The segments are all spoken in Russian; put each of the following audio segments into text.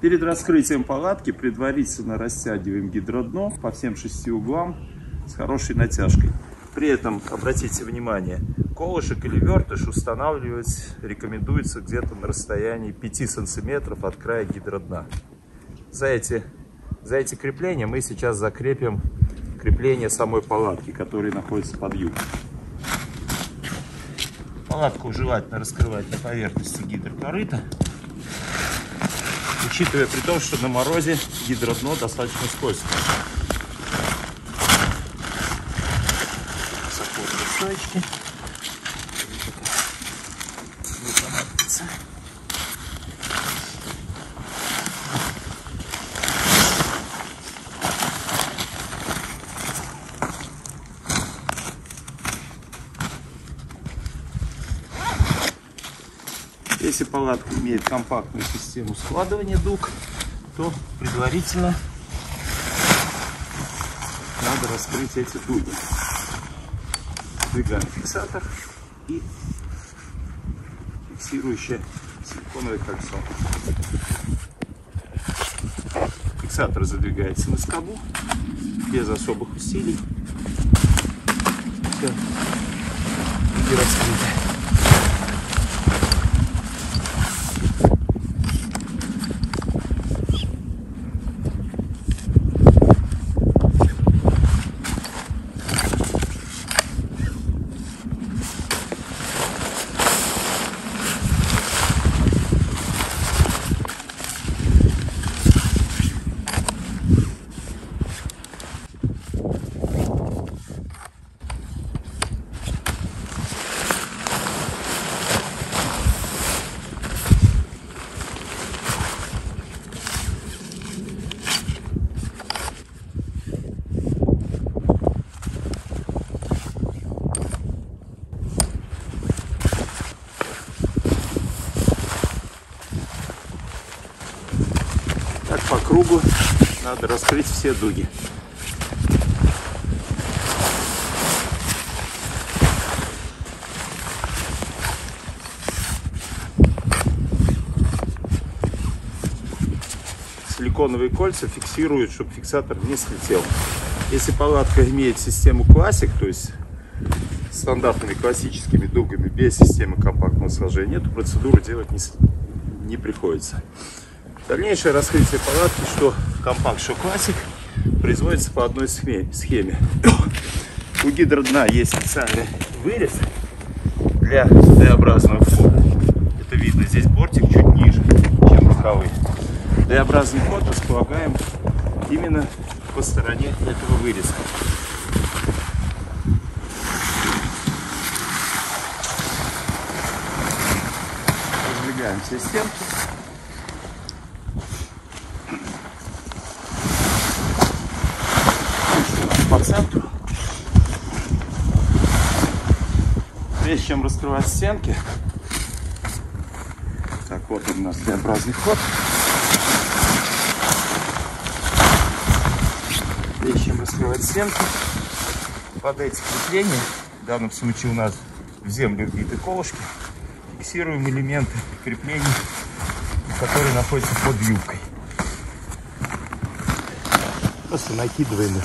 Перед раскрытием палатки предварительно растягиваем гидродно по всем шести углам с хорошей натяжкой. При этом, обратите внимание, колышек или вертыш устанавливать рекомендуется где-то на расстоянии 5 сантиметров от края гидродна. За эти, за эти крепления мы сейчас закрепим крепление самой палатки, которая находится под юбкой. Палатку желательно раскрывать на поверхности гидрокорыта, учитывая при том, что на морозе гидродно достаточно скользкое. Стоечки. Если палатка имеет компактную систему складывания дуг, то предварительно надо раскрыть эти дуги. Сдвигаем фиксатор и фиксирующее силиконовое кольцо. Фиксатор задвигается на скобу без особых усилий. Все. И раскрытие. Кругу надо раскрыть все дуги. Силиконовые кольца фиксируют, чтобы фиксатор не слетел. Если палатка имеет систему классик, то есть стандартными классическими дугами без системы компактного сложения, эту процедуру делать не, не приходится. Дальнейшее раскрытие палатки, что компакт, что классик, производится по одной схеме. У гидродна есть специальный вырез для Т-образного входа. Это видно, здесь бортик чуть ниже, чем боковые. Т-образный ход располагаем именно по стороне этого выреза. Раздвигаем все стенки. по центру. Прежде чем раскрывать стенки, так вот у нас Т-образный ход. Прежде чем раскрывать стенки, под эти крепления, в данном случае у нас в землю вбиты колышки, фиксируем элементы креплений, которые находятся под юбкой. Просто накидываем их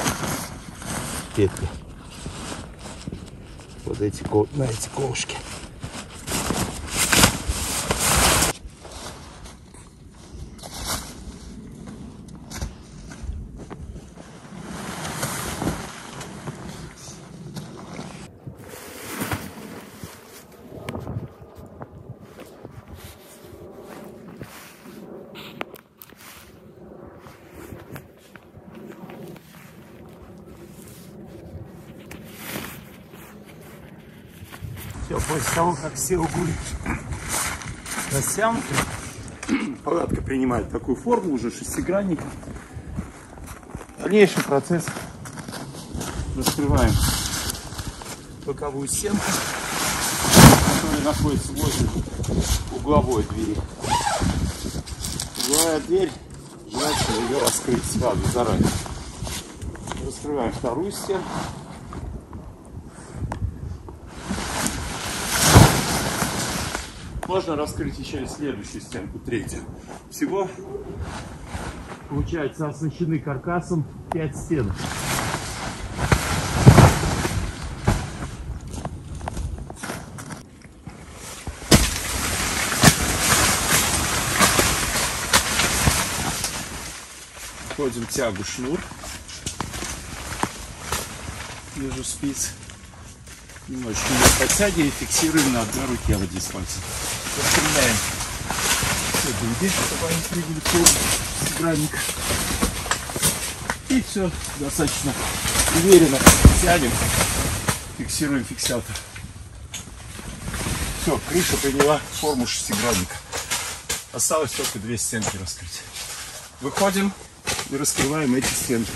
петли. Вот эти, на эти колышки. Все, после того, как все углы растянуты, палатка принимает такую форму, уже шестигранника. Дальнейший процесс раскрываем боковую стенку, которая находится возле угловой двери. Угловая дверь, желательно ее раскрыть сразу, заранее. Раскрываем вторую стенку. Можно раскрыть еще и следующую стенку, третью. Всего получается оснащены каркасом 5 стен. Входим тягу шнур между спиц. Немножечко ее подтягиваем, фиксируем на одной руке вот здесь пальцем. Распрямляем все дуги, чтобы они прыгали полностью с. И все, достаточно уверенно тянем, фиксируем фиксатор. Все, крыша приняла форму шестигранника. Осталось только две стенки раскрыть. Выходим и раскрываем эти стенки.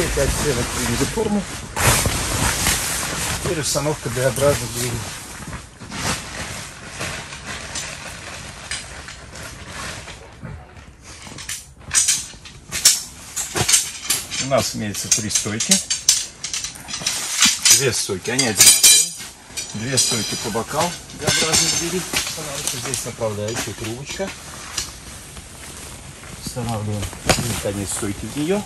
Все, пять стенок приняли форму. Теперь установка D-образной двери. У нас имеется три стойки. Две стойки, они одинаковые. Две стойки по бокал D-образной двери. Здесь направляющая трубочка. Устанавливаем конец стойки в нее.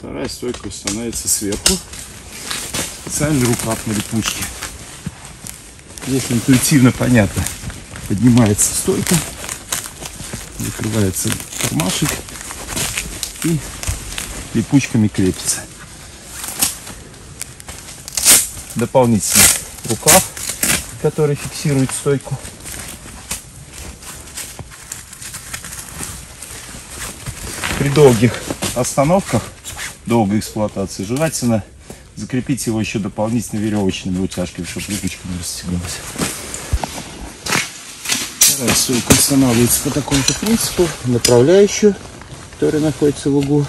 Вторая стойка устанавливается сверху. Специальный рукав на липучке. Здесь интуитивно понятно. Поднимается стойка, закрывается кармашек и липучками крепится. Дополнительный рукав, который фиксирует стойку. При долгих остановках, долгой эксплуатации, желательно закрепить его еще дополнительно веревочными утяжками, чтобы липучка не расстегнулась. Вторая стойка устанавливается по такому же принципу, направляющую, которая находится в углу.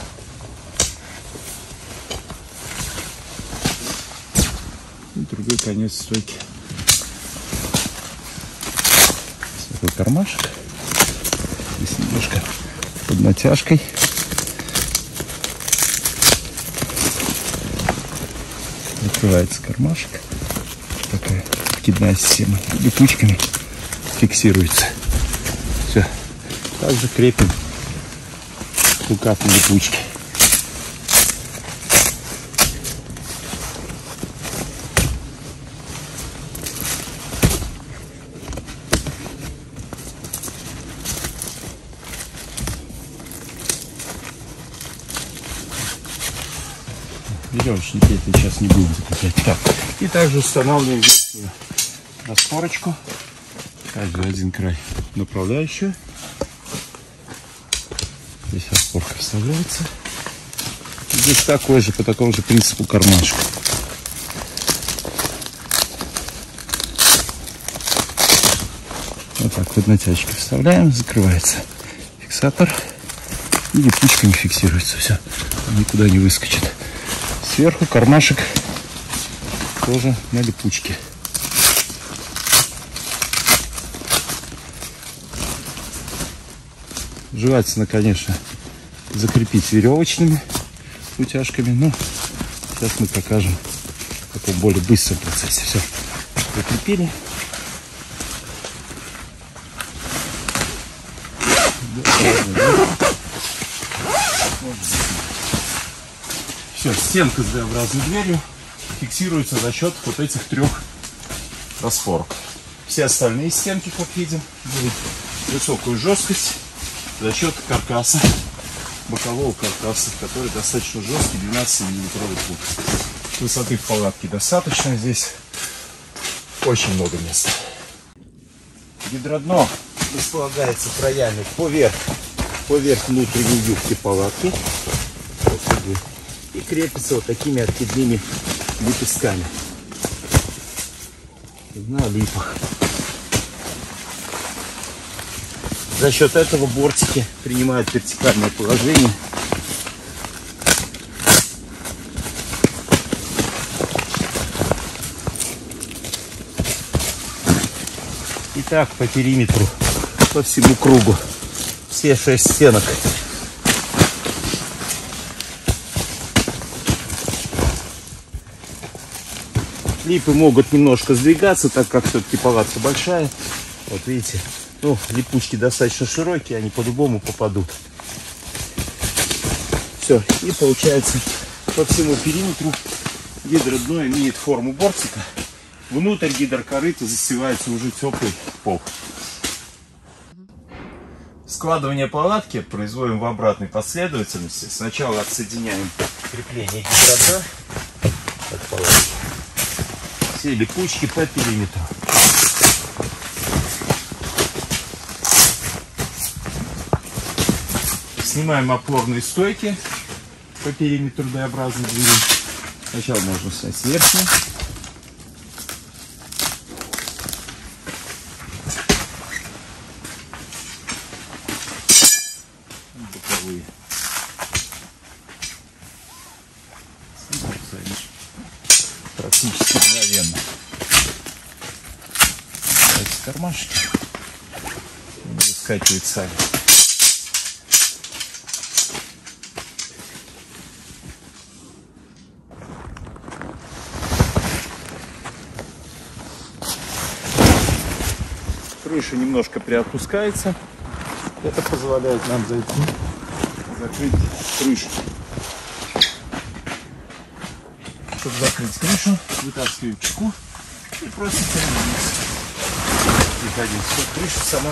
И другой конец стойки. Такой кармашек. Здесь немножко под натяжкой. Закрывается кармашек. Такая вкидная система. Липучками фиксируется. Все. Также крепим рукав на липучке. веревочные петли сейчас не будем закреплять. Так. И также устанавливаем верхнюю распорочку. Также один край направляющую. Здесь распорка вставляется. Здесь такой же, по такому же принципу кармашек. Вот так вот натяжки вставляем, закрывается фиксатор. И липучками фиксируется все. Никуда не выскочит. Сверху кармашек тоже на липучке. Желательно, конечно, закрепить веревочными утяжками, но сейчас мы покажем в более быстром процессе. Все, закрепили. Все, стенка с D-образной дверью фиксируется за счет вот этих трех распорок. Все остальные стенки, как видим, имеют высокую жесткость за счет каркаса, бокового каркаса, который достаточно жесткий, 12 миллиметровый пук. Высоты в палатке достаточно, здесь очень много места. Гидродно располагается краями поверх, поверх внутренней юбки палатки. И крепится вот такими откидными лепестками. На липах. За счет этого бортики принимают вертикальное положение. И так по периметру, по всему кругу все шесть стенок. Липы могут немножко сдвигаться, так как все-таки палатка большая. Вот видите, ну, липучки достаточно широкие, они по-любому попадут. Все, и получается по всему периметру гидродно имеет форму бортика. Внутрь гидрокорыта засевается уже теплый пол. Складывание палатки производим в обратной последовательности. Сначала отсоединяем крепление гидродна от палатки. Все липучки по периметру. Снимаем опорные стойки по периметру D-образной двери. Сначала можно снять сверху. Давайте кармашки. Они выскакивают сами. крыша немножко приотпускается. Это позволяет нам зайти, закрыть крышу. Чтобы закрыть крышу, вытаскиваем чеку и просто тянем вниз. Приходим. Все, крыша сама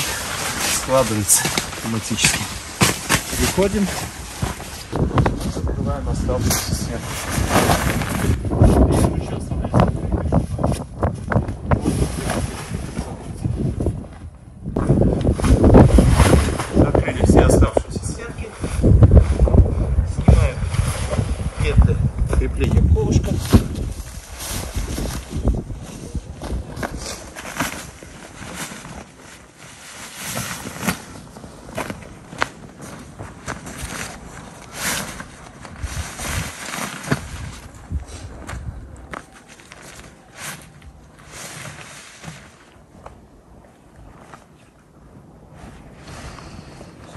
складывается автоматически. Выходим, закрываем оставшуюся сверху. Закрыли все оставшиеся стенки. Снимаем петли крепления колышка.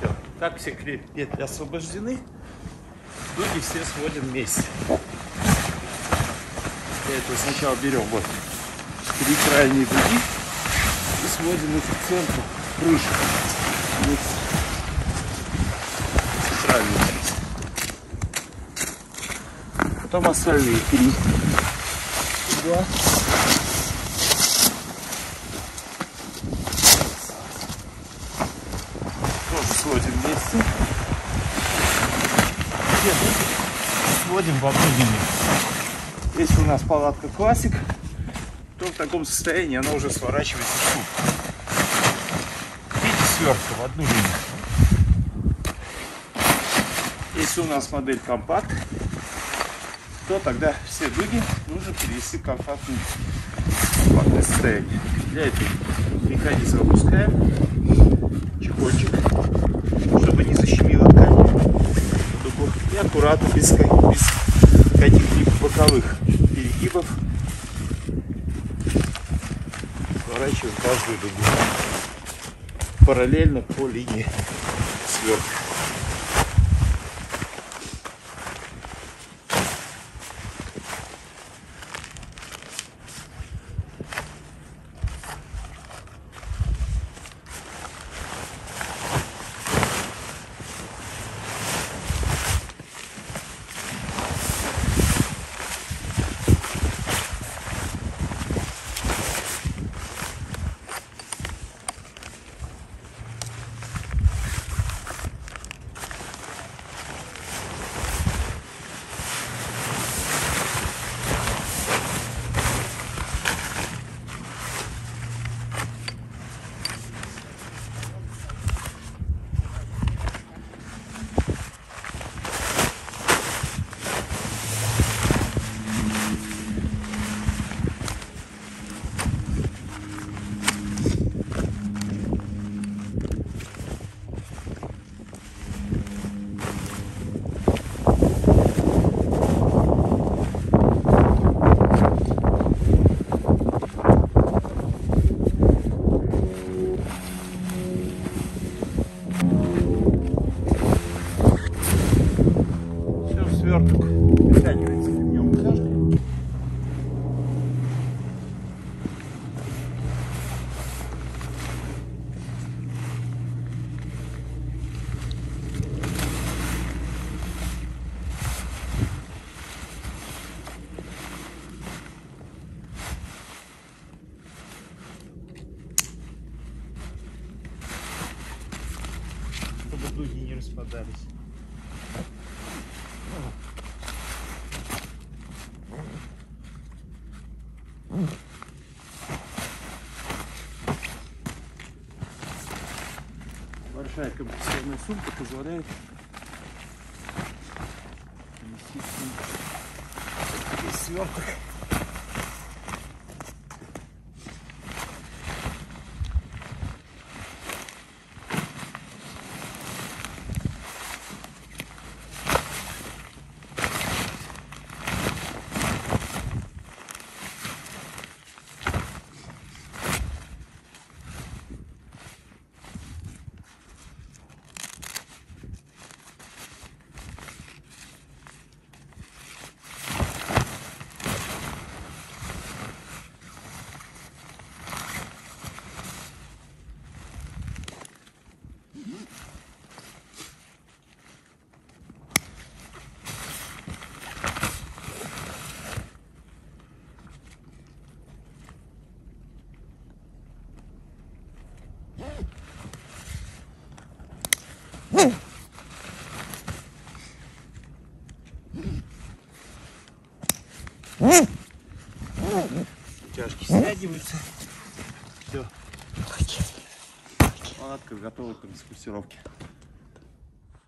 Все. Так все петли освобождены. Дуги все сводим вместе. Для этого сначала берем вот три крайние дуги и сводим их к центру крыши. Вместе. Центральную. Потом остальные три. Два. Тоже сводим вместе. Все одну линию. Если у нас палатка классик, то в таком состоянии она уже сворачивается в круг. Видите, свертка в одну линию. Если у нас модель компакт, то тогда все дуги нужно перевести в компактное, компактное состояние. Для этого механизм опускаем, чехольчик, чтобы не защемило ткань. И аккуратно, без, без каких-либо боковых перегибов, сворачиваем каждую дугу параллельно по линии свертка. Не распадались. Большая компрессионная сумка позволяет поместить в ней весь сверток. Тяжки стягиваются. Все. Палатка готова к транспортировке.